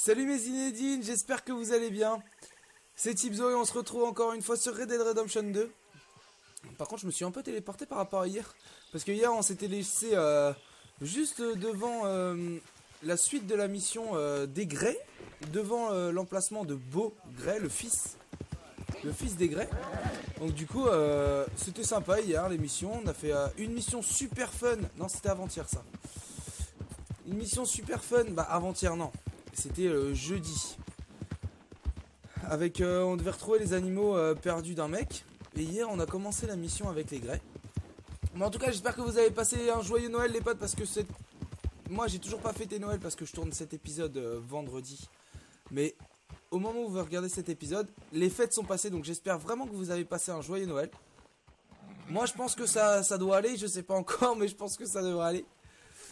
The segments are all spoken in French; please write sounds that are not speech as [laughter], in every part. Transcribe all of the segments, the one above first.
Salut mes inédines, j'espère que vous allez bien. C'est Tipzo et on se retrouve encore une fois sur Red Dead Redemption 2. Par contre, je me suis un peu téléporté par rapport à hier. Parce que hier, on s'était laissé euh, juste devant euh, la suite de la mission euh, des Grey. Devant l'emplacement de Beau Grey, le fils. Le fils des Grey. Donc du coup, c'était sympa hier l'émission. On a fait une mission super fun. Non, c'était avant-hier ça. Une mission super fun. Bah avant-hier non. C'était euh, jeudi. Avec, euh, on devait retrouver les animaux euh, perdus d'un mec. Et hier, on a commencé la mission avec les Greys. Mais en tout cas, j'espère que vous avez passé un joyeux Noël, les potes, parce que c'est. Moi, j'ai toujours pas fêté Noël parce que je tourne cet épisode vendredi. Mais au moment où vous regardez cet épisode, les fêtes sont passées, donc j'espère vraiment que vous avez passé un joyeux Noël. Moi, je pense que ça, ça doit aller. Je sais pas encore, [laughs] mais je pense que ça devrait aller.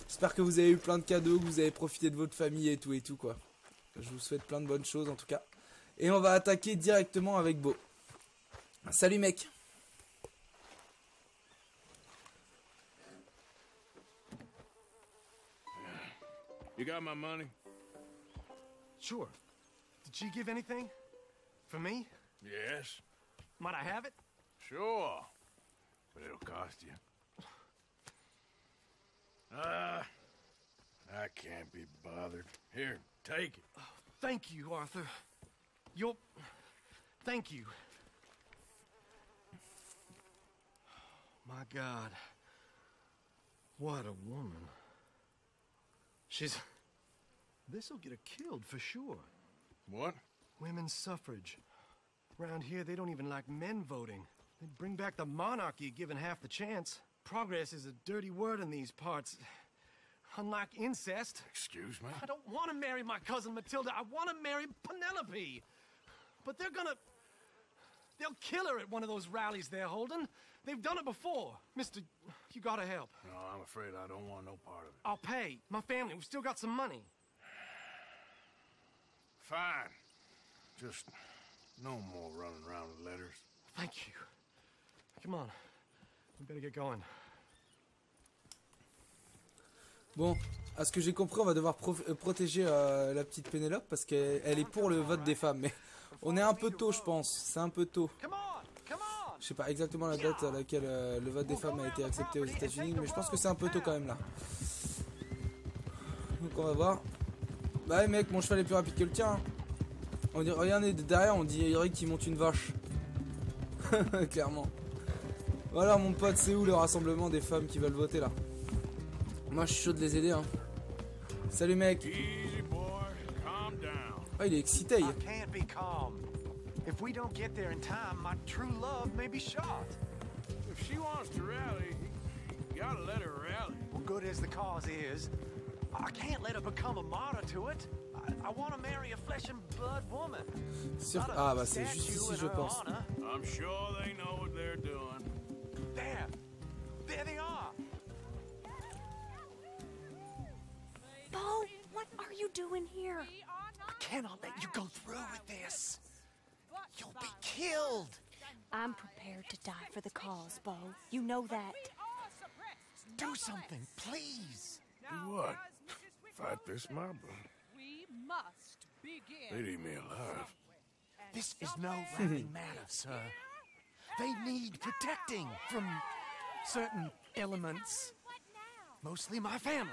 J'espère que vous avez eu plein de cadeaux, que vous avez profité de votre famille et tout et tout quoi. Je vous souhaite plein de bonnes choses en tout cas. Et on va attaquer directement avec Beau. Salut mec. You got my money? Sure. Did she give anything? For me? Yes. Might I have it? Sure. But it'll cost you. Ah, I can't be bothered. Here, take it. Thank you, Arthur. You'll... Thank you. My God. What a woman. She's... This'll get her killed for sure. What? Women's suffrage. Around here, they don't even like men voting. They'd bring back the monarchy given half the chance. Progress is a dirty word in these parts. Unlike incest. Excuse me? I don't want to marry my cousin Matilda. I want to marry Penelope. But they're gonna. They'll kill her at one of those rallies they're holding. They've done it before. Mister, you gotta help. No, I'm afraid I don't want no part of it. I'll pay. My family, we've still got some money. Fine. Just no more running around with letters. Thank you. Come on. We better get going. Bon, à ce que j'ai compris, on va devoir euh, protéger euh, la petite Pénélope parce qu'elle elle est pour le vote des femmes. Mais on est un peu tôt, je pense. C'est un peu tôt. Je sais pas exactement la date à laquelle euh, le vote des femmes a été accepté aux États-Unis, mais je pense que c'est un peu tôt quand même là. Donc on va voir. Bah ouais, mec, mon cheval est plus rapide que le tien. hein. On dirait, regardez derrière, on dirait qu'il monte une vache. [laughs] Clairement. Voilà mon pote, c'est où le rassemblement des femmes qui veulent voter là? Moi je suis chaud de les aider hein. Salut mec. Easy, boy. Calm down. Ah il est excité. I can't be calm. If we don't get there in time, my true love may be shot. If she wants to rally, you gotta let her rally. Well, good as the cause is, I can't let her become a martyr to it. I, I want to marry a flesh and blood woman. Sur- Ah bah c'est juste ici je pense. honor. I'm sure they know what they're doing. There, there they are. Bo, what are you doing here? I cannot let you go through with this. You'll be killed. I'm prepared to die for the cause, Bo. You know that. Do something, please. Do what? Fight this mob? We must begin. They'd eat me alive. This is no laughing matter, sir. They need protecting from certain elements. Mostly my family.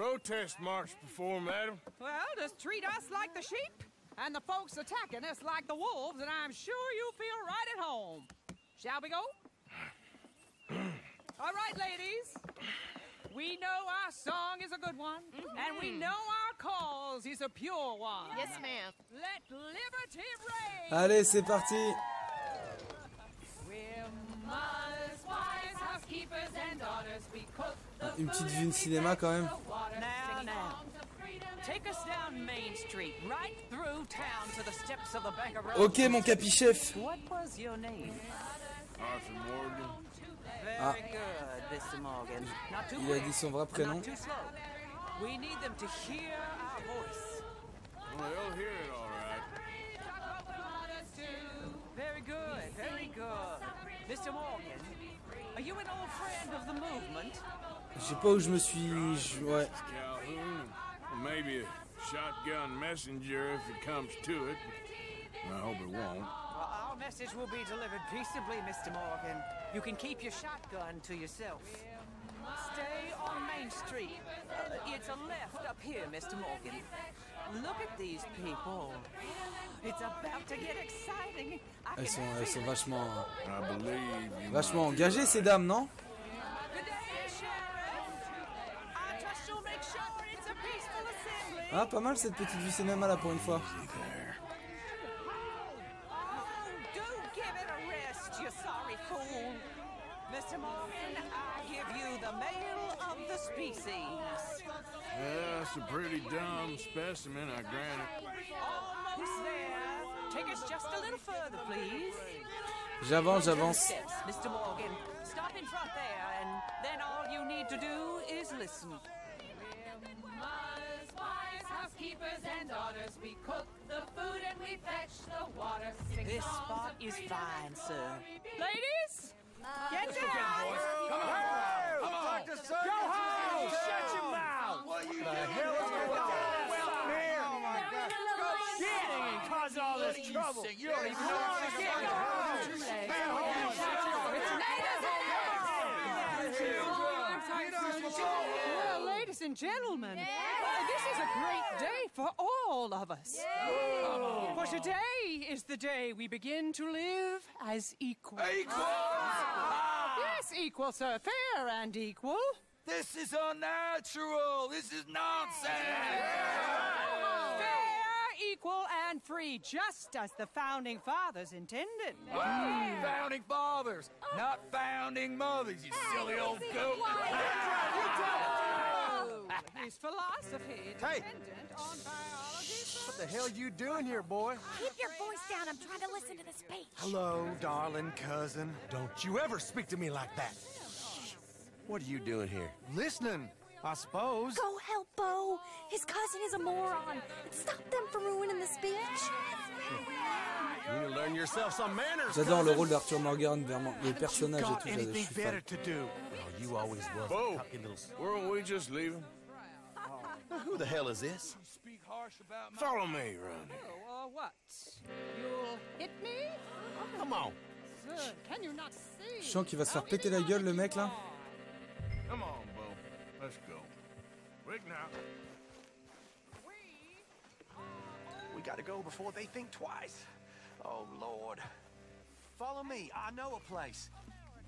protest march before, madam. Well, just treat us like the sheep, and the folks attacking us like the wolves, and I'm sure you'll feel right at home. Shall we go? [clears throat] All right, ladies. We know our song is a good one, and we mm-hmm. know our cause is a pure one. Yes, ma'am. Let liberty reign. Allez c'est parti. We're mothers, wives, housekeepers, and daughters. We cook the Une petite vue de cinéma quand même. Now, now. take us down Main Street, right through town to the steps of the Bank of Rose. Ok, mon capichef. What was your name? Arthur Morgan. Very Ah. good, Mr. Morgan. Not too Il a dit son vrai prénom. Very good, very good. Mr. Morgan, are you an old friend of the movement? Je sais pas où je me suis. je- Ouais. Maybe a shotgun messenger if it comes to it. I hope it won't. Well, our message will be delivered peaceably, Mr. Morgan. You can keep your shotgun to yourself. Stay on Main Street. It's a left up here, Mr. Morgan. Look at these people. It's about to get exciting. Elles sont, elles sont vachement, vachement engagées ces dames, non? Ah, pas mal cette petite vue cinéma là pour une fois. Oh, do give it a rest, you sorry fool. Mr. Morgan, I give you the male of the species. Yeah, that's a pretty dumb specimen, I grant it. Almost there. Take us just a little further, please. J'avance, j'avance. Mr. Morgan. Stop in front there, and then all you need to do is listen. Mothers, wives, housekeepers, and daughters, we cook the food and we fetch the water. Sing This songs spot of is freedom. fine, sir. Ladies, get down. Shut and gentlemen, this is a great day for all of us. For today is the day we begin to live as equals. Ah. Ah. Yes, equal, sir. Fair and equal. This is unnatural. This is nonsense. Fair, equal, and free, just as the founding fathers intended. Founding fathers, not founding mothers, you silly old goat. [laughs] His philosophy Hey. dependent on biology. What the hell are you doing here, boy? Keep your voice down. I'm trying to listen to the speech. Hello, darling cousin. Don't you ever speak to me like that. What are you doing here? Listening, I suppose. Go help Bo. His cousin is a moron. Stop them from ruining the speech. You learn yourself some manners. J'adore le rôle d'Arthur Morgan, vraiment. Le Haven't you personnage et got tout, j'adore, je anything better to do? Oh, you always was Bo. a weren't we just leaving? Who the hell is this? Follow me here. Oh, uh, what? You'll hit me? Come on. Sir, can you not see? Je sens qu'il va se faire péter la gueule le mec là. Come on, Bo. Let's go. Quick now. We gotta go before they think twice. Oh, Lord. Follow me. I know a place.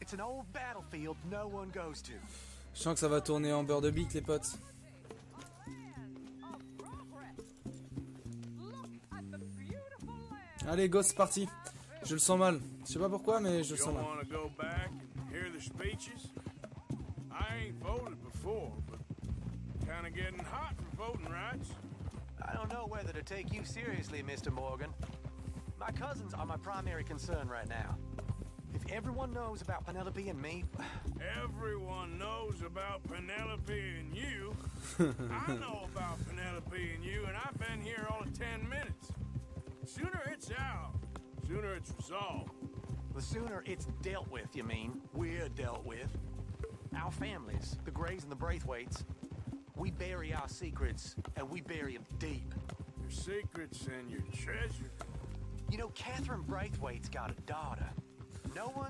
It's an old battlefield no one goes to. Je sens que ça va tourner en beurre de bique les potes. Allez, go, c'est parti. Je le sens mal. Je sais pas pourquoi, mais je le sens don't mal. want to go back and hear the speeches? I ain't voted before, but kind of getting hot for voting rights. I don't know whether to take you seriously, Mr. Morgan. My cousins are my primary concern right now. If everyone knows about Penelope and me, Everyone knows about Penelope and you. [laughs] I know about Penelope and you, and I've been here all of ten minutes. Sooner it's out, sooner it's resolved. the sooner it's dealt with, you mean, we're dealt with. Our families, the Grays and the Braithwaites, we bury our secrets, and we bury them deep. Your secrets and your treasure. You know, Catherine Braithwaite's got a daughter.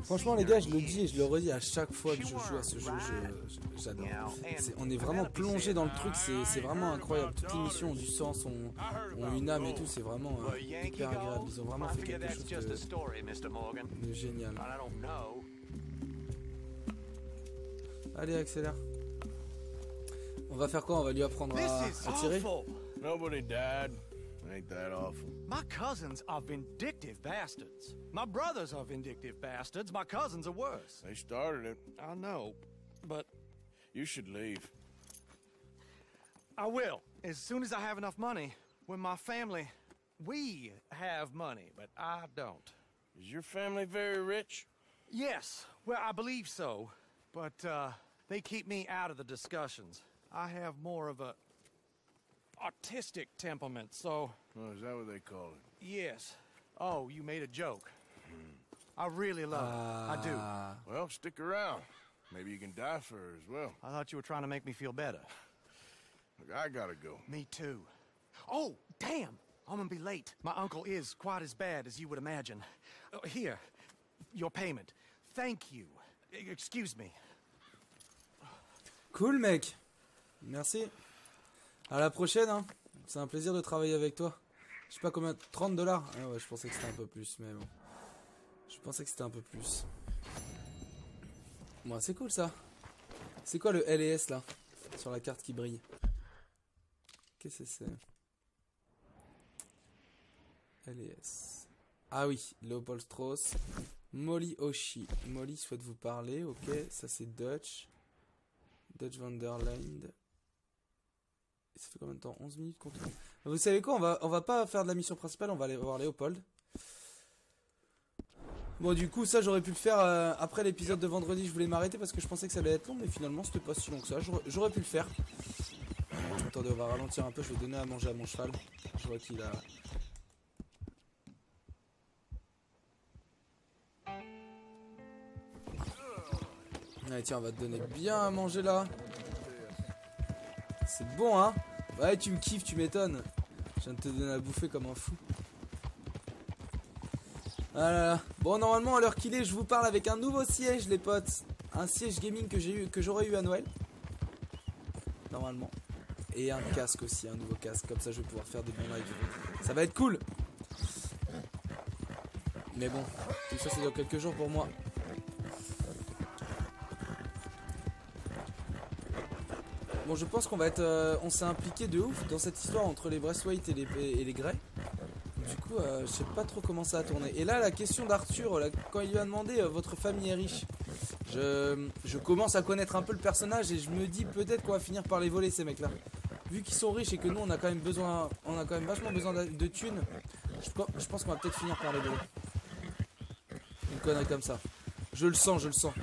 Franchement, les gars, je le dis et je le redis à chaque fois que je joue à ce jeu. je- je- J'adore. On est vraiment plongé dans le truc, c'est vraiment incroyable. Toutes les missions ont du sens, ont, une âme et tout, c'est vraiment euh, hyper agréable. Ils ont vraiment fait quelque chose de, génial. Allez, accélère. On va faire quoi? On va lui apprendre à, tirer? Ain't that awful? My cousins are vindictive bastards. My brothers are vindictive bastards. My cousins are worse. They started it. I know, but You should leave. I will. as soon as I have enough money, when my family, we have money, but I don't. Is your family very rich? Yes, well, I believe so, but uh, they keep me out of the discussions. I have more of a artistic temperament, so Oh, is that what they call it? yes. Oh, you made a joke. I really love it. I do. Ah. Well, stick around. Maybe you can die for her as well. I thought you were trying to make me feel better. Look, I gotta go. Me too. Oh, damn! I'm gonna be late. My uncle is quite as bad as you would imagine. Uh, here, your payment. Thank you. Excuse me. Cool, mec. Merci. À la prochaine, hein. C'est un plaisir de travailler avec toi. Je sais pas combien. 30 dollars? Ah ouais, je pensais que c'était un peu plus, mais bon. Je pensais que c'était un peu plus. Bon, c'est cool ça. C'est quoi le LS là? Sur la carte qui brille. Qu'est-ce que c'est? LS. Ah oui, Leopold Strauss. Molly Oshi. Molly souhaite vous parler, ok. Ça c'est Dutch. Dutch Vanderland. Ça fait combien de temps? 11 minutes tourne. Vous savez quoi? On va, on va pas faire de la mission principale, on va aller voir Léopold. Bon du coup ça j'aurais pu le faire euh, après l'épisode de vendredi, je voulais m'arrêter parce que je pensais que ça allait être long mais finalement c'était pas si long que ça, j'aurais pu le faire. Attendez on va ralentir un peu, je vais donner à manger à mon cheval. Je vois qu'il a... Allez tiens on va te donner bien à manger là. C'est bon hein Ouais tu me kiffes, tu m'étonnes. Je viens de te donner à bouffer comme un fou. Ah. Bon normalement à l'heure qu'il est je vous parle avec un nouveau siège les potes. Un siège gaming que j'ai eu que j'aurais eu à Noël. Normalement. Et un casque aussi, un nouveau casque. Comme ça je vais pouvoir faire des bons lives. Ça va être cool. Mais bon, tout ça c'est dans quelques jours pour moi. Bon, je pense qu'on va être. euh, on s'est impliqué de ouf dans cette histoire entre les Braithwaite et les, et les Grey. Du coup, euh, je sais pas trop comment ça a tourné. Et là, la question d'Arthur, quand il lui a demandé euh, votre famille est riche, je, je commence à connaître un peu le personnage et je me dis peut-être qu'on va finir par les voler ces mecs-là. Vu qu'ils sont riches et que nous, on a quand même besoin, on a quand même vachement besoin de, thunes. Je, je pense qu'on va peut-être finir par les voler. Une connerie comme ça. Je le sens, je le sens.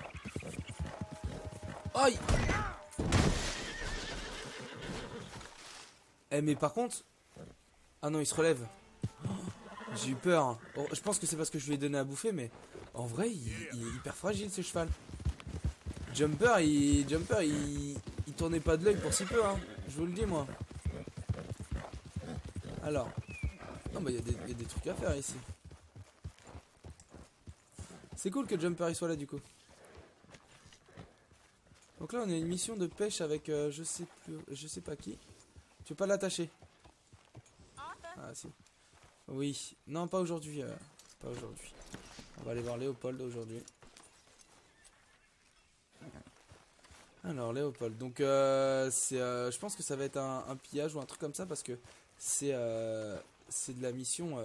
Aïe Eh mais par contre... Ah non, il se relève. J'ai eu peur. Oh, je pense que c'est parce que je lui ai donné à bouffer, mais en vrai, il, est hyper fragile ce cheval. Jumper, il, Jumper, il, il tournait pas de l'œil pour si peu, hein. Je vous le dis, moi. Alors. Non, bah, il y a des trucs à faire ici. C'est cool que Jumper il soit là, du coup. Donc là, on a une mission de pêche avec euh, je sais plus, je sais pas qui. Tu veux pas l'attacher Ah si. Oui. Non, pas aujourd'hui. euh, pas aujourd'hui. On va aller voir Léopold aujourd'hui. Alors Léopold. Donc euh, c'est, euh, je pense que ça va être un, un pillage ou un truc comme ça parce que c'est, c'est de la mission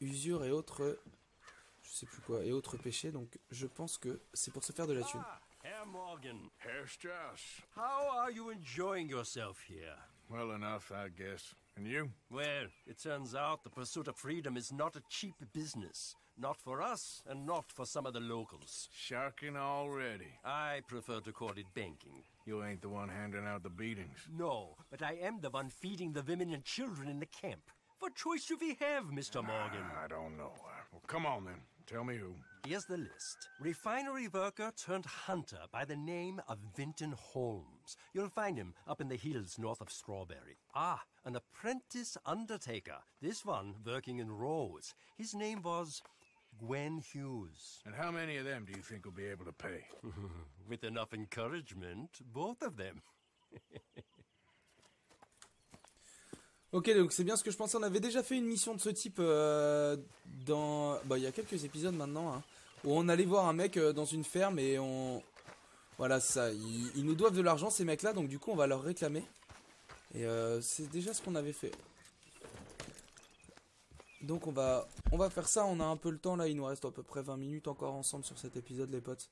usure et autres, je sais plus quoi, et autres péchés. Donc je pense que c'est pour se faire de la thune. Herr Morgan, Herr Strauss. how are you enjoying yourself here? Well enough, I guess. And you? Well, it turns out the pursuit of freedom is not a cheap business. Not for us, and not for some of the locals. Sharking already. I prefer to call it banking. You ain't the one handing out the beatings. No, but I am the one feeding the women and children in the camp. What choice do we have, Mr. Morgan? I don't know. Uh, Well, come on then. Tell me who. Here's the list. Refinery worker turned hunter by the name of Vinton Holmes. You'll find him up in the hills north of Strawberry. Ah, an apprentice undertaker. This one working in Rose. His name was Gwen Hughes. And how many of them do you think will be able to pay? [laughs] With enough encouragement, both of them. [laughs] Ok, donc c'est bien ce que je pensais. On avait déjà fait une mission de ce type euh, dans. Bah, il y a quelques épisodes maintenant, hein, où on allait voir un mec euh, dans une ferme et on. Voilà, ça. Ils, nous doivent de l'argent, ces mecs-là, donc du coup, on va leur réclamer. Et euh, c'est déjà ce qu'on avait fait. Donc on va, on va faire ça. On a un peu le temps là. Il nous reste à peu près 20 minutes encore ensemble sur cet épisode, les potes.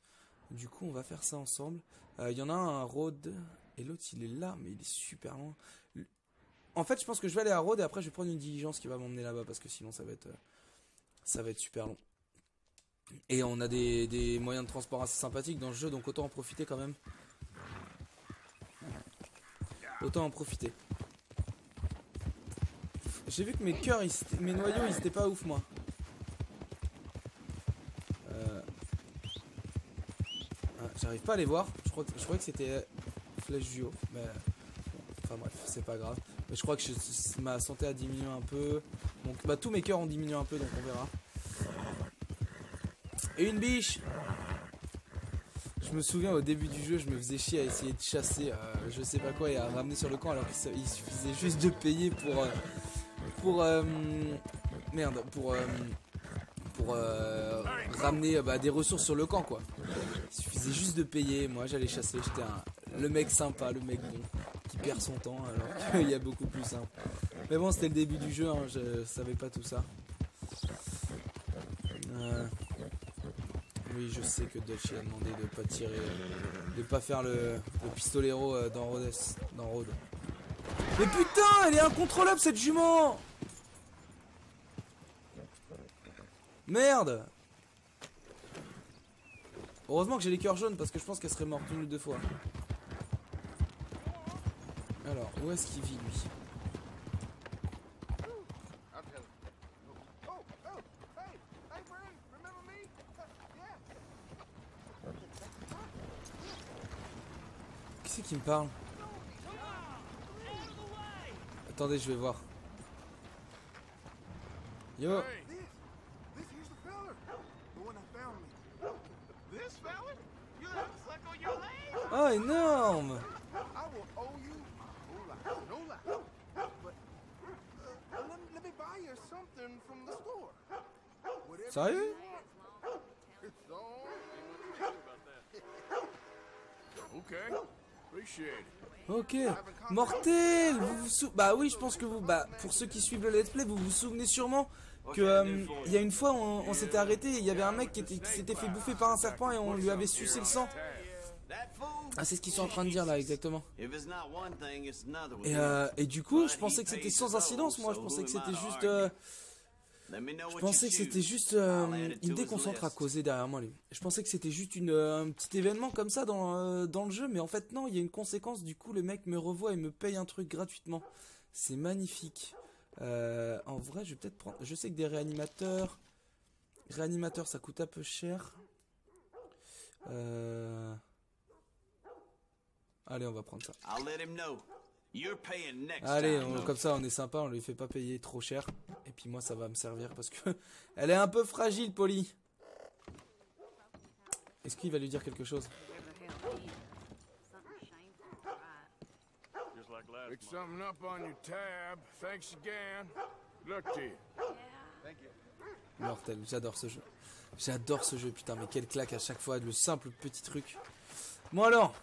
Du coup, on va faire ça ensemble. Il y en a un, un road, et l'autre il est là, mais il est super loin. En fait, je pense que je vais aller à Rhodes et après je vais prendre une diligence qui va m'emmener là-bas parce que sinon ça va être, euh, ça va être super long. Et on a des, moyens de transport assez sympathiques dans le jeu, donc autant en profiter quand même. Autant en profiter. J'ai vu que mes cœurs, mes noyaux, ils étaient pas ouf moi. Euh, ah, J'arrive pas à les voir. Je crois que, croyais que c'était flèche du haut, mais enfin bref, c'est pas grave. Je crois que ma santé a diminué un peu. Donc bah tous mes cœurs ont diminué un peu, donc on verra. Et une biche. Je me souviens au début du jeu, je me faisais chier à essayer de chasser, euh, je sais pas quoi, et à ramener sur le camp, alors qu'il il suffisait juste de payer pour, euh, pour, euh, merde, pour, euh, pour ramener bah, des ressources sur le camp, quoi. Il suffisait juste de payer. Moi, j'allais chasser. J'étais le mec sympa, le mec bon, perd son temps, alors [laughs] qu'il y a beaucoup plus simple. Mais bon, c'était le début du jeu. hein, je savais pas tout ça. Euh, Oui, je sais que Dutchy a demandé de pas tirer, de pas faire le, le pistolero euh, dans Rhodes, dans Rhodes. Mais putain, elle est incontrôlable cette jument Merde Heureusement que j'ai les cœurs jaunes parce que je pense qu'elle serait morte une ou deux fois. Alors, où est-ce qu'il vit lui Qui c'est qui me parle Attendez, je vais voir. Yo This here's the fella. The one that found me. This fella? You have a suck on your leg? Oh, énorme I will owe you a whole lot. No lie. But uh, let, me, let me buy you something from the store. Whatever Sérieux. Ok, mortel vous vous sou- Bah oui, je pense que vous... Bah, pour ceux qui suivent le let's play, vous vous souvenez sûrement que... euh, y a une fois, on, s'était arrêté il y avait un mec qui, était- qui s'était fait bouffer par un serpent et on lui avait sucé le sang. Ah, c'est ce qu'ils sont en train de dire là, exactement. Et, euh, et du coup, je pensais que c'était sans incidence, moi. Je pensais que c'était juste... euh, Je pensais que c'était juste euh, une his déconcentre à causer derrière moi, lui. Je pensais que c'était juste une, euh, un petit événement comme ça dans, euh, dans le jeu, mais en fait non, il y a une conséquence. Du coup, le mec me revoit et me paye un truc gratuitement. C'est magnifique. Euh, en vrai, je vais peut-être prendre. Je sais que des réanimateurs, réanimateurs, ça coûte un peu cher. Allez, on va prendre ça. I'll let him know. You're paying next Allez, on- comme ça on est sympa, on lui fait pas payer trop cher. Et puis moi ça va me servir parce que [laughs] elle est un peu fragile, Polly. Est-ce qu'il va lui dire quelque chose? Pick something up on your tab. Thanks again. Look to you. Thank you. Mortel, j'adore ce jeu. J'adore ce jeu, putain, mais quelle claque à chaque fois, le simple petit truc. Bon alors,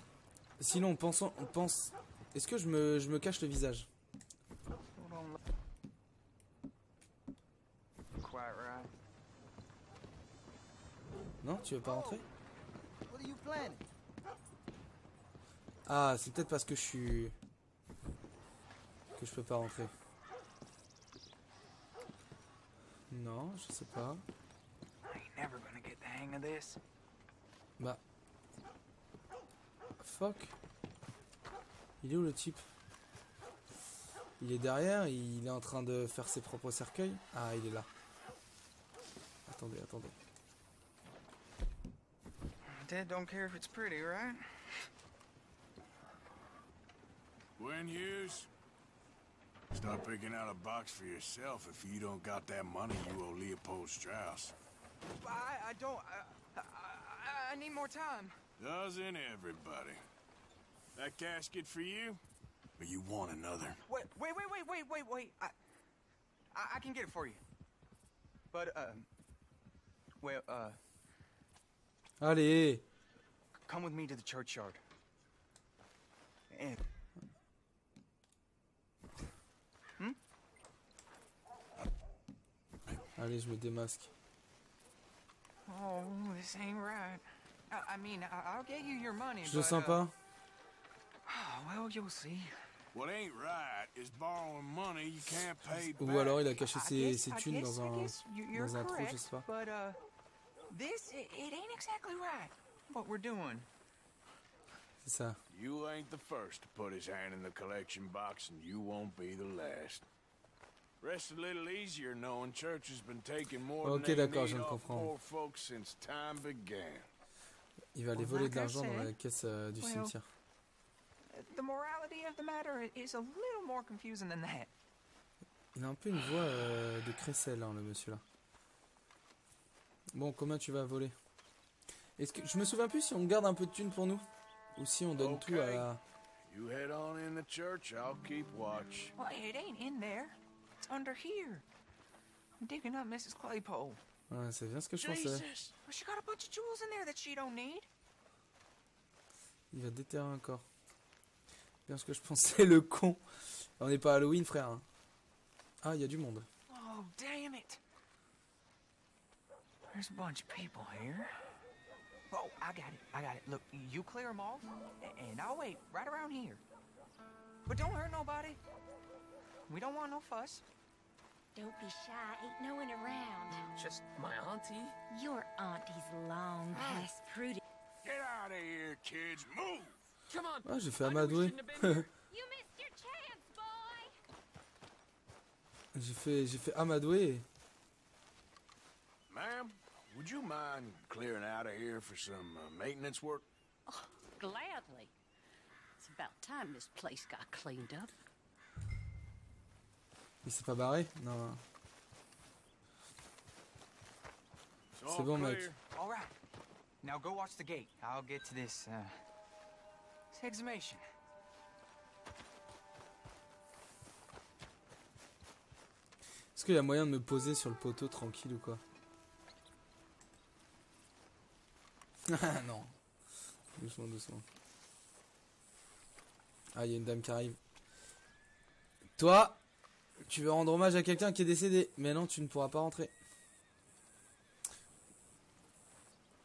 sinon pensons, on pense. Est-ce que je me, je me cache le visage. Non, tu veux pas rentrer? Ah, c'est peut-être parce que je suis que je peux pas rentrer. Non, je sais pas. I ain't never gonna get the hang of this. Bah. Fuck. Il est où le type? Il est derrière, il est en train de faire ses propres cercueils. Ah, il est là. Attendez, attendez. Dead don't care if it's pretty, right? Gwen Hughes, start picking out a box for yourself if you don't got that money you owe Leopold Strauss. I, I don't. I, I, I need more time. Doesn't everybody? That casket for you? Or you want another? Wait, wait, wait, wait, wait, wait, wait. I, I, I can get it for you. But, um, well, uh, Allez come with me to the churchyard. And. Allez, je me démasque. Oh, this ain't right. I, I mean, I, I'll get you your money. Je le but, sens uh, pas. Well, you'll see. What ain't right is borrowing money you can't pay Ou alors il a caché ses, thunes dans un, dans trou, je sais pas. But uh, this it, it ain't exactly right. What we're doing. C'est ça. You ain't the first to put his hand in the collection box, and you won't be the last. Rest a little easier knowing church has been taking more Ok, than they d'accord, je need viens de off comprendre. poor folks since time began. Il va aller voler de l'argent dans la caisse euh, du well, cimetière. The morality of the matter is a little more confusing than that. Il a un peu une voix euh, de crécelle, hein, le monsieur là. Bon, combien tu vas voler? Est-ce que je me souviens plus si on garde un peu de thunes pour nous ou si on donne tout à. You head on in the church, I'll keep watch. Well, it ain't in there. It's under here. I'm digging up Mrs. Claypole. Ouais, c'est bien ce que je pensais. Jesus. Well, she got a bunch of jewels in there that she don't need. Il va déterrer un corps. Bien ce que je pensais, le con. On n'est pas à Halloween, frère. hein. Ah, il y a du monde. Oh, damn it. There's a bunch of people here. Oh, I got it. I got it. Look, you clear them off, and I'll wait right around here. But don't hurt nobody. We don't want no fuss. Don't be shy, ain't no one around. Just my auntie. Your auntie's long past Prudy. Get out of here, kids. Move! Ah, j'ai fait amadouer. [laughs] J'ai fait, j'ai fait amadouer. Ma'am, would you mind clearing out of here for some uh, maintenance work? Gladly. It's about time this place got cleaned up. Il s'est pas barré? Non. C'est all bon, mec. All right. Now go watch the gate. I'll get to this, uh, this exhumation. Est-ce qu'il y a moyen de me poser sur le poteau tranquille ou quoi Ah [laughs] non. Doucement, doucement. Ah, il y a une dame qui arrive. Toi, tu veux rendre hommage à quelqu'un qui est décédé. Mais non, tu ne pourras pas rentrer.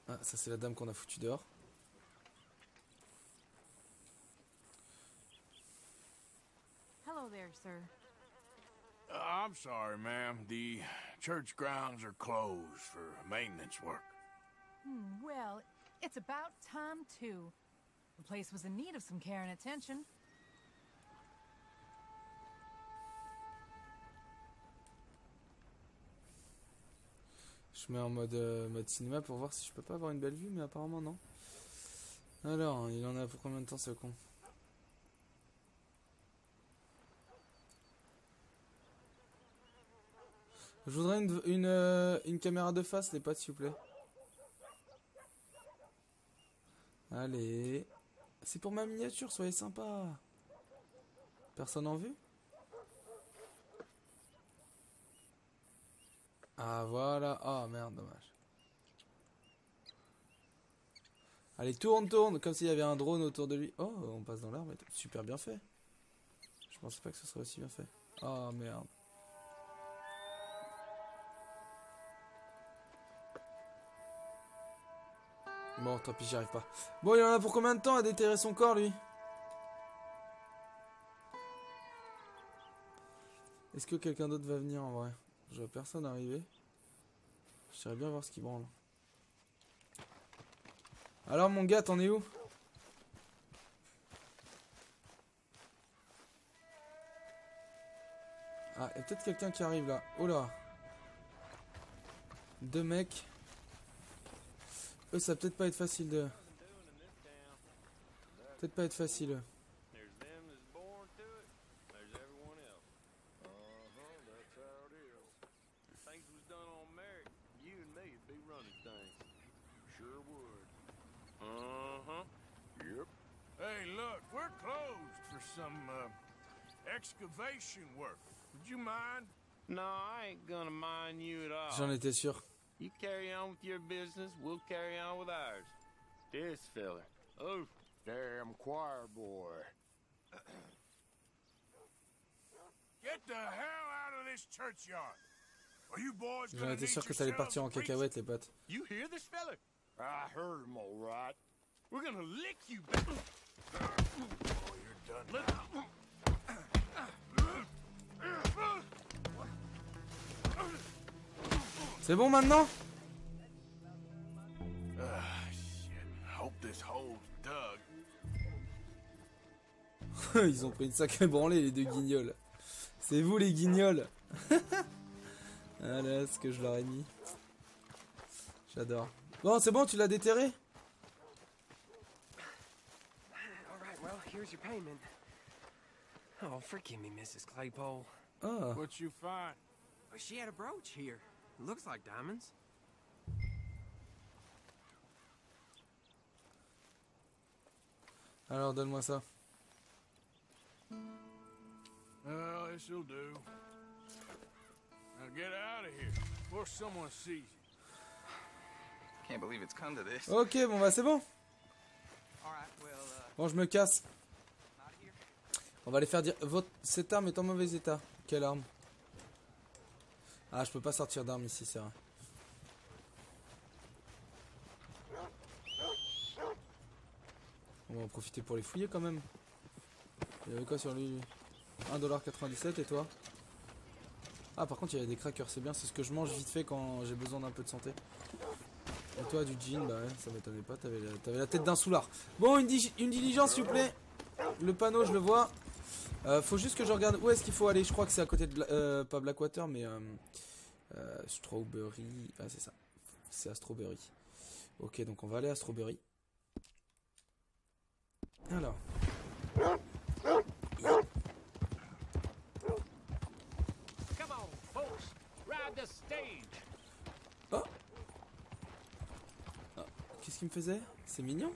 Ah, ça c'est la dame qu'on a foutue dehors. Hello there, sir. Uh, I'm sorry, ma'am. The church grounds are closed for maintenance work. Hmm, well, it's about time, too. The place was in need of some care and attention. Je mets en mode, euh, mode cinéma pour voir si je peux pas avoir une belle vue, mais apparemment non. Alors, il en a pour combien de temps ce con Je voudrais une, euh, une caméra de face, les potes, s'il vous plaît. Allez. C'est pour ma miniature, soyez sympa. Personne en vue? Ah voilà. Ah merde, dommage. Allez, tourne, tourne, comme s'il y avait un drone autour de lui. Oh, on passe dans l'arbre. Super bien fait. Je pensais pas que ce serait aussi bien fait. Oh merde. Bon, tant pis, j'y arrive pas. Bon, il en a pour combien de temps à déterrer son corps, lui? Est-ce que quelqu'un d'autre va venir en vrai? Je vois personne arriver. J'aimerais bien voir ce qui branle. Alors mon gars, t'en es où? Ah, il y a peut-être quelqu'un qui arrive là. Oh là Deux mecs. Eux, ça va peut-être pas être facile de... Peut-être pas être facile. eux. There's them that's born to it. There's everyone else. That's how it is. If things was done on merit, you and me'd be running things. Sure would. Yep. Hey, look, we're closed for some, uh, excavation work. Would you mind? No, I ain't gonna mind you at all. J'en étais sûr. You carry with your business, we'll carry on with ours. This fella. Oh, damn choir boy. [clears throat] Get the hell out of this churchyard. Are you boys gonna need sûr que t'allais partir en cacahuète, les potes. You hear this fella? I heard him all right. We're gonna lick you back. [clears throat] Oh, you're done. C'est bon maintenant? [laughs] Ils ont pris une sacrée branlée les deux guignols. C'est vous les guignols. [laughs] Voilà ce que je leur ai mis. J'adore. Bon, c'est bon, tu l'as déterré? All right, well, here's your payment. Oh, forgive me, Mrs. Claypole. Ah. What you find? Well, she had a brooch here. Looks like diamonds. Alors donne-moi ça. Well, this'll do. Now get out of here before someone sees you. Can't believe it's come to this. Ok, bon bah c'est bon. Bon, je me casse. On va aller faire dire. Votre... Cette arme est en mauvais état. Quelle arme? Ah, je peux pas sortir d'arme ici, c'est vrai. On va en profiter pour les fouiller quand même. Il y avait quoi sur lui 1,97$ et toi? Ah, par contre, il y avait des crackers, c'est bien, c'est ce que je mange vite fait quand j'ai besoin d'un peu de santé. Et toi, du jean, bah ouais, ça m'étonnait pas, t'avais la, tête d'un soulard. Bon, une, di- une diligence, s'il vous plaît. Le panneau, je le vois. Euh, faut juste que je regarde où est-ce qu'il faut aller. Je crois que c'est à côté de. Euh, pas Blackwater, mais. Euh, Strawberry. Ah, c'est ça. C'est à Strawberry. Ok, donc on va aller à Strawberry. Alors. Come on, folks. Ride the stage. Me faisait C'est mignon.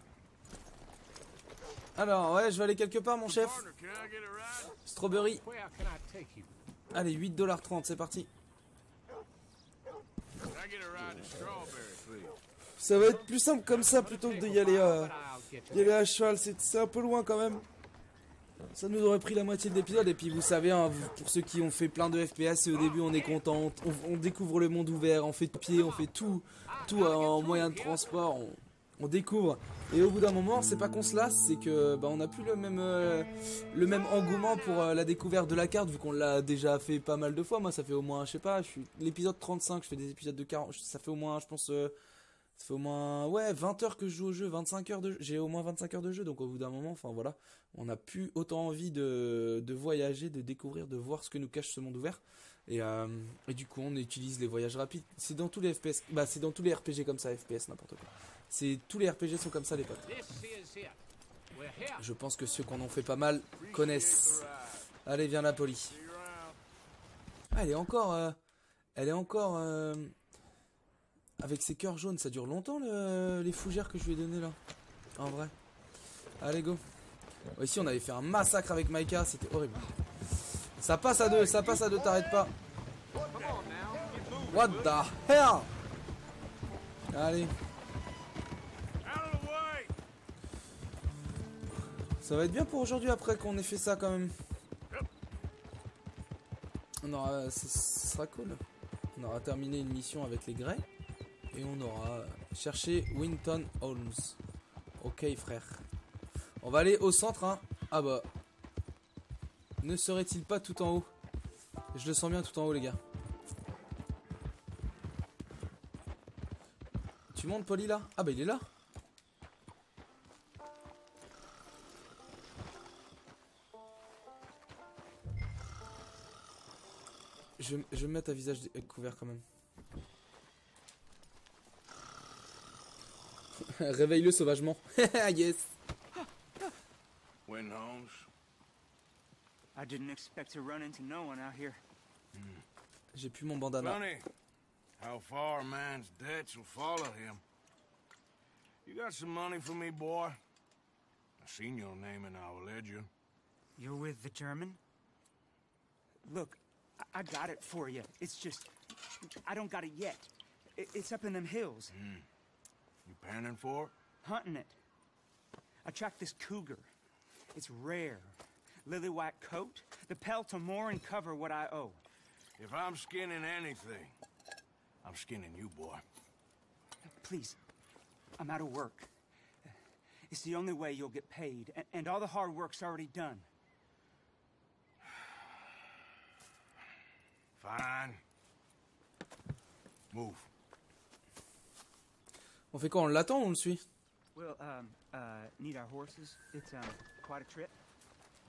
Alors, ouais, je vais aller quelque part, mon chef. Strawberry. Allez, 8,30$, c'est parti. Ça va être plus simple comme ça plutôt que d'y aller, euh, d'y aller à cheval. C'est un peu loin quand même. Ça nous aurait pris la moitié de l'épisode. Et puis vous savez, hein, pour ceux qui ont fait plein de FPS, au début on est content. On, découvre le monde ouvert, on fait de pied, on fait tout, tout en moyen de transport. On, on découvre. Et au bout d'un moment, c'est pas qu'on se lasse, c'est que bah, on n'a plus le même, euh, le même engouement pour euh, la découverte de la carte, vu qu'on l'a déjà fait pas mal de fois. Moi, ça fait au moins, je sais pas, je suis l'épisode 35, je fais des épisodes de 40, ça fait au moins, je pense. euh, ça fait au moins ouais 20 heures que je joue au jeu, 25 heures de jeu. J'ai au moins 25 heures de jeu, donc au bout d'un moment, enfin voilà, on n'a plus autant envie de, de voyager, de découvrir, de voir ce que nous cache ce monde ouvert. Et, et du coup, on utilise les voyages rapides. C'est dans tous les FPS, bah c'est dans tous les RPG comme ça, FPS n'importe quoi. C'est tous les RPG sont comme ça les potes. Je pense que ceux qui en fait pas mal connaissent. Allez, viens la poli. Ah, elle est encore, euh, elle est encore euh, avec ses cœurs jaunes. Ça dure longtemps le- les fougères que je lui ai donné là. En vrai. Allez go. Ici on avait fait un massacre avec Maika, c'était horrible. Ça passe à deux, ça passe à deux, t'arrêtes pas. What the hell? Allez. Ça va être bien pour aujourd'hui après qu'on ait fait ça quand même. On aura, ce sera cool. On aura terminé une mission avec les Greys et on aura cherché Winton Holmes. Ok frère. On va aller au centre hein. Ah bah. Ne serait-il pas tout en haut? Je le sens bien tout en haut les gars. Tu montes Polly là? Ah bah il est là Je, je vais me mettre à visage dé- couvert quand même. [laughs] Réveille-le sauvagement. [laughs] yes. Win Holmes. I didn't expect to run into no one out here. J'ai plus mon bandana. Funny how far a man's debts will follow him. You got some money for me, boy? I seen your name in our ledger. You're with the German? Look, I, I got it for you. It's just, I don't got it yet. It's up in them hills. Hmm. You panning for it? Hunting it. I tracked this cougar. It's rare. Lily white coat, the pelt to more and cover what I owe. If I'm skinning anything, I'm skinning you, boy. Please, I'm out of work. It's the only way you'll get paid, and, and all the hard work's already done. Fine. Move. On fait quoi On l'attend ou on le suit? We'll um uh need our horses. It's um quite a trip.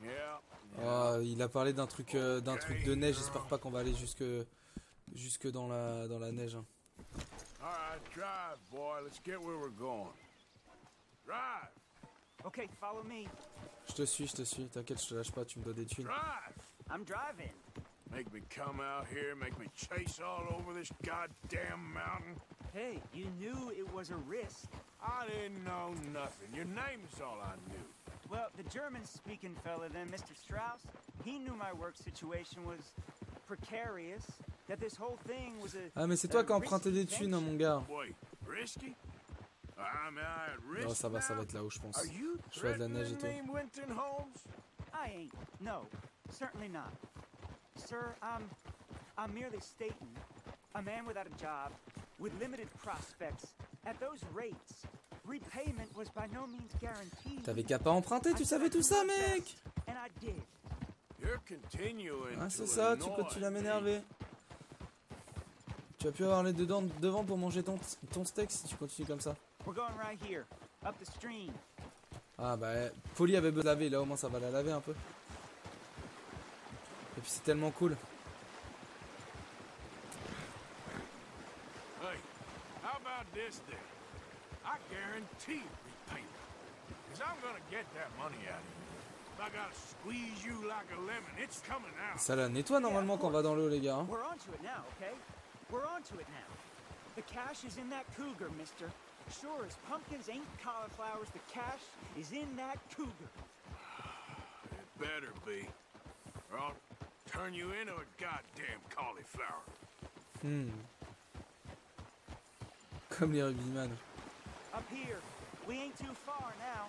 Yeah. Oh, il a parlé d'un truc, euh, d'un truc de neige. J'espère pas qu'on va aller jusque, jusque dans la, dans la neige. hein. All right, drive, boy. Let's get where we're going. Drive. Okay, follow me. Je te suis, je te suis. T'inquiète, je te lâche pas. Tu me dois des thunes. Drive. I'm driving. Make me come out here, make me chase all over this goddamn mountain. Hey, you knew it was a risk. I didn't know nothing. Your name's all I knew. Well, the German-speaking fella then, Mr. Strauss, he knew my work situation was precarious, that this whole thing was a Ah, mais c'est toi a qui as emprunté risky des thunes, hein, venture. mon gars. Wait, risky? I'm at risk Non, ça va, ça now? va être là-haut, je pense. Are you Je vois de la neige et threatening tout. me, Winton Holmes? I ain't. No, certainly not. Sir, I'm I'm merely stating a man without a job, with limited prospects, at those rates, repayment was by no means guaranteed. T'avais qu'à pas emprunter, tu savais tout ça, mec And I did. You're continuing Ah, c'est ça, tu continues à m'énerver. Tu vas plus avoir les deux dents devant pour manger ton, ton steak si tu continues comme ça. We're going right here, up the stream. Ah bah, Polly avait besoin de laver, là au moins ça va la laver un peu. Et puis c'est tellement cool. Hey, how about this then? I guarantee repayment. Because I'm to get that money out of you. If I got to squeeze you like a lemon, it's coming out. Ça la nettoie normalement quand on va dans l'eau, les gars. hein. We're onto it now, okay? We're onto it now. The cash is in that cougar, mister. Sure as pumpkins ain't cauliflowers, the cash is in that cougar. It better be. Or I'll turn you into a goddamn cauliflower. Hmm. Comme les rugbyman. Up here, we ain't too far now.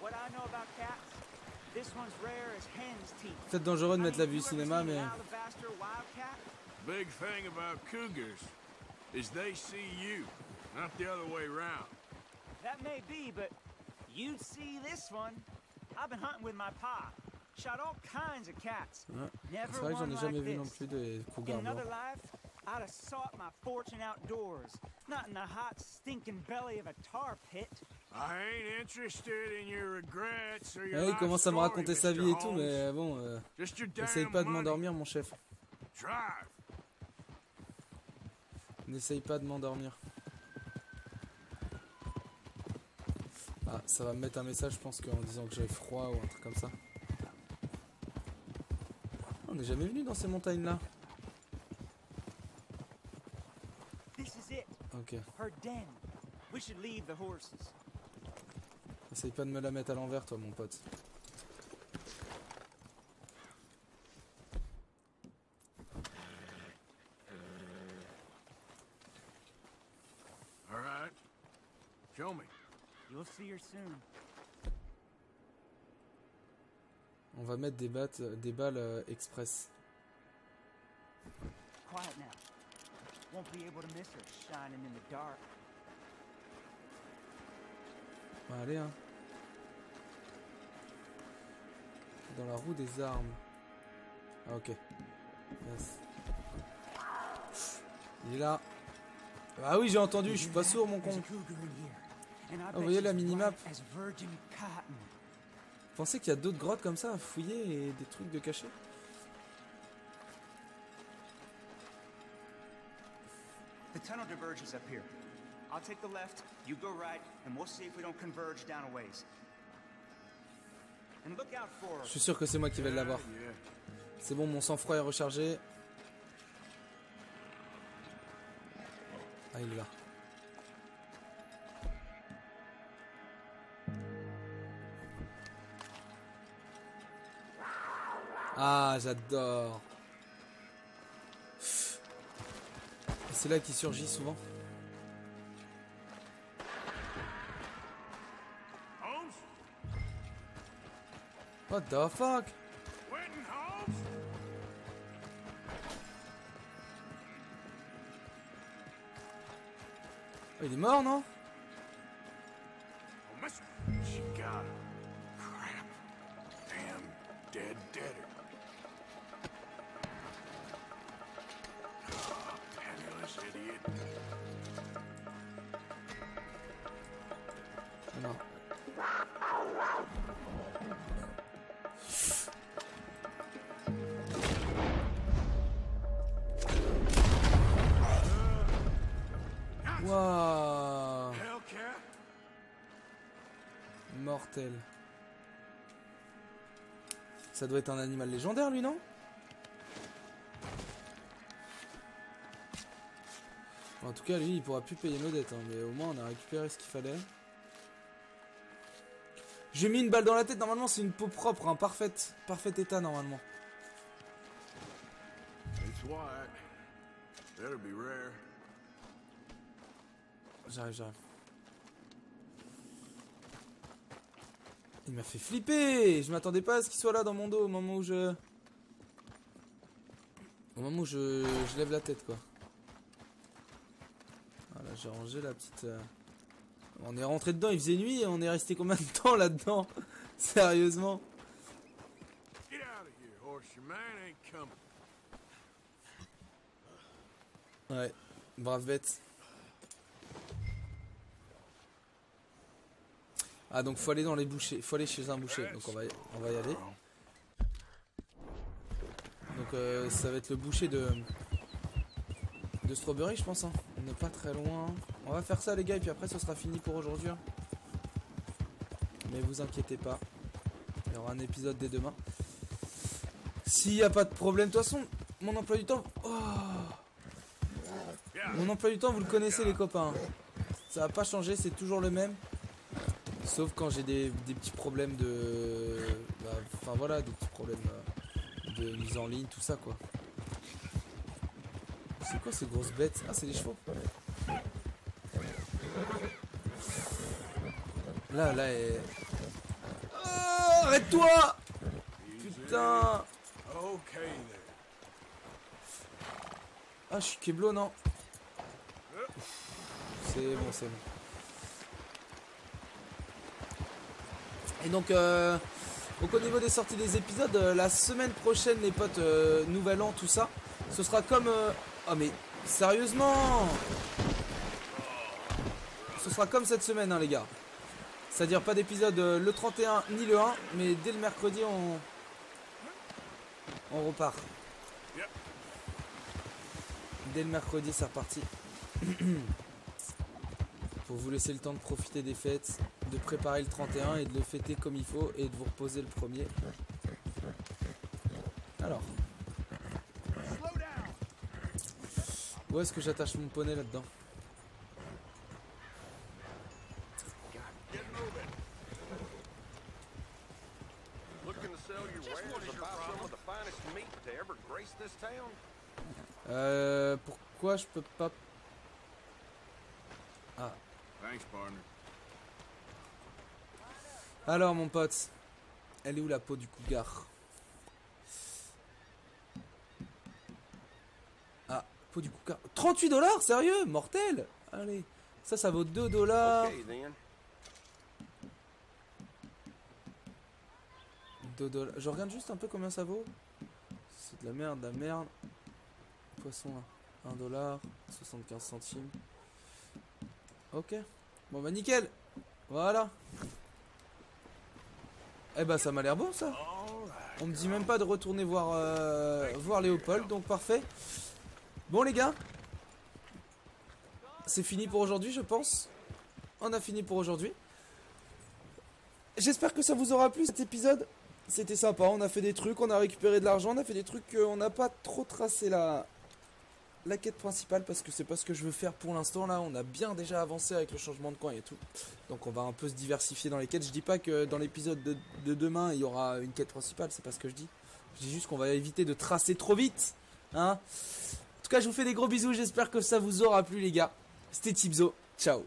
What I know about cats, this one's rare as hen's teeth. Peut-être dangereux de mettre la vue cinéma, mais. Alabaster wildcat? Big thing about cougars is they see you, not the other way around. That may be, but you'd see this one. I've been hunting with my pa. Shot all kinds of cats. Ouais. Never C'est vrai que j'en one ai jamais like vu non this. plus des In cougars another blancs. life, I'd have sought my fortune outdoors, not in the hot, stinking belly of a tar pit. I ain't interested in your regrets or your Ouais, il commence à me raconter sa vie et tout, mais bon, euh, essaye pas de m'endormir, mon chef. Drive. N'essaye pas de m'endormir. Ah, ça va me mettre un message, je pense qu'en disant que j'ai froid ou un truc comme ça. On n'est jamais venu dans ces montagnes-là. This is it, Ok. her den. We should leave the horses. Essaye pas de me la mettre à l'envers, toi, mon pote. All right. Show me. You'll see her soon. On va mettre des, battes, des balles euh, express. Quiet now. Won't be able to miss her shining in the dark. Bah, allez, hein. Dans la roue des armes. Ah, ok. Yes. Il est là. Ah oui, j'ai entendu, je suis pas sourd, mon con. Ah, vous voyez la minimap Vous pensez qu'il y a d'autres grottes comme ça à fouiller et des trucs de cachés The tunnel diverges up here. I'll take the left, you go right, and we'll see if we don't converge down a ways. And look out for her. Je suis sûr que c'est moi qui vais l'avoir. C'est bon, mon sang-froid est rechargé. Ah, il est là. Ah, j'adore. C'est là qu'il surgit souvent. What the fuck? Oh, Il est mort, non? Oh, Mortel. Ça doit être un animal légendaire, lui, non? En tout cas, lui, il pourra plus payer nos dettes, hein, mais au moins, on a récupéré ce qu'il fallait. J'ai mis une balle dans la tête, normalement, c'est une peau propre, un parfait, parfait état, normalement. J'arrive, j'arrive. Il m'a fait flipper Je m'attendais pas à ce qu'il soit là dans mon dos au moment où je... Au moment où je, je lève la tête, quoi. Voilà, j'ai rangé la petite... euh, On est rentré dedans, il faisait nuit et on est resté combien de temps là-dedans? [laughs] Sérieusement. Ouais, brave bête. Ah donc faut aller dans les bouchers, faut aller chez un boucher, donc on va y, on va y aller. Donc euh, ça va être le boucher de de Strawberry je pense hein. On n'est pas très loin. On va faire ça les gars et puis après ce sera fini pour aujourd'hui. hein. Mais vous inquiétez pas. Il y aura un épisode dès demain. S'il n'y a pas de problème, de toute façon, mon emploi du temps. Oh mon emploi du temps, vous le connaissez les copains. Ça va pas changer, c'est toujours le même. Sauf quand j'ai des, petits problèmes de... bah, Enfin voilà, des petits problèmes euh, de mise en ligne, tout ça quoi. C'est quoi ces grosses bêtes? Ah c'est des chevaux. Là, là, elle... Oh, arrête-toi Putain. Ah, je suis Keblo, non? C'est bon, c'est bon. Et donc, euh, au niveau des sorties des épisodes, euh, la semaine prochaine, les potes, euh, nouvel an, tout ça, ce sera comme... Oh mais, sérieusement Ce sera comme cette semaine, hein, les gars. C'est-à-dire pas d'épisode euh, le 31 ni le 1, mais dès le mercredi, on... On repart. Dès le mercredi, c'est reparti. [clears throat] Pour vous laisser le temps de profiter des fêtes, de préparer le 31 et de le fêter comme il faut et de vous reposer le premier. Alors. Où est-ce que j'attache mon poney là-dedans? Euh. Pourquoi je peux pas. Alors, mon pote. Elle est où la peau du cougar? Ah, peau du cougar. 38 dollars Sérieux? Mortel Allez. Ça, ça vaut 2 dollars. Okay, then. 2 dollars. Je regarde juste un peu combien ça vaut. C'est de la merde, de la merde. Poisson là. 1 dollar, 75 centimes. Ok. Bon bah nickel. Voilà. Eh bah ça m'a l'air bon ça. On me dit même pas de retourner voir, euh, voir Léopold, donc parfait. Bon les gars. C'est fini pour aujourd'hui je pense. On a fini pour aujourd'hui. J'espère que ça vous aura plu cet épisode. C'était sympa, on a fait des trucs, on a récupéré de l'argent, on a fait des trucs qu'on n'a pas trop tracé la, la quête principale parce que c'est pas ce que je veux faire pour l'instant là. On a bien déjà avancé avec le changement de coin et tout. Donc on va un peu se diversifier dans les quêtes. Je dis pas que dans l'épisode de, de demain il y aura une quête principale, c'est pas ce que je dis. Je dis juste qu'on va éviter de tracer trop vite. Hein en tout cas, je vous fais des gros bisous. J'espère que ça vous aura plu les gars. C'était Tipzo. Ciao.